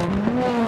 Oh, no.